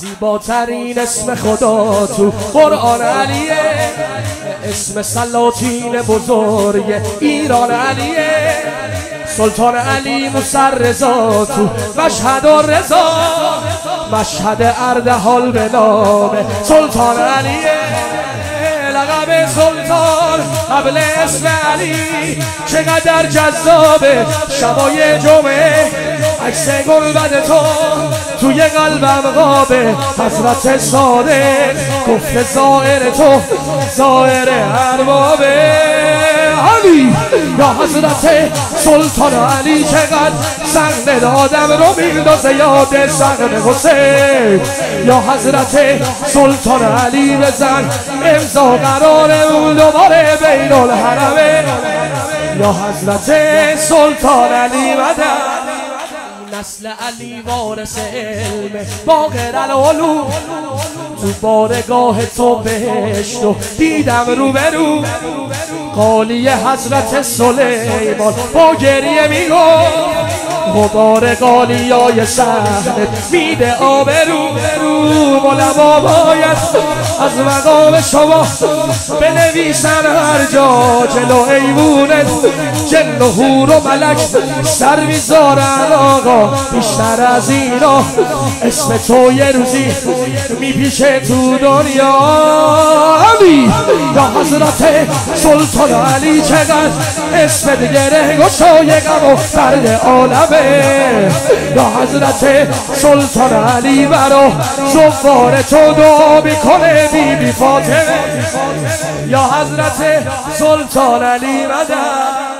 زیباترین اسم خدا تو قرآن علیه. اسم سلاطین بزرگ ایران علیه. سلطان علی مسرزا تو مشهد و رضا. مشهد اردهال به نام سلطان علیه. لقب سلطان قبل اسم علی. چقدر جذابه شبای جمعه. عکس گلبد تو. توی قلبم قابه حضرت صادق گفت زائر تو زائر اربابه علی یا حضرت سلطان علی چقدر سنگ دادم رو میندازه یاد سنگ حسین یا حضرت سلطان علی بزن امضا قرار اون دوباره بین الحرمه؟ یا حضرت سلطان علی مدن نسل علی وارث علم باقر العلوم. تو بارگاه تو بهشت و دیدم رو به رو قالی حضرت سلیمان با گریه میگو غبار قالیای سهنت میده آبرو. با لبا باید از مقام شما بنویسن هر جا جلو. ایوونت جن و هور و ملک سر می‌ذارن آقا بیشتر از اینا. اسم تو یه روزی میپیشه تو دنیا. علی یا حضرت سلطان علی چقدر اسم گره گشای غم و فرد عالمه. یا حضرت سلطان علی برا زفار تو دعا می‌کنه بی بی فاطمه. یا حضرت سلطان علی مدد Baba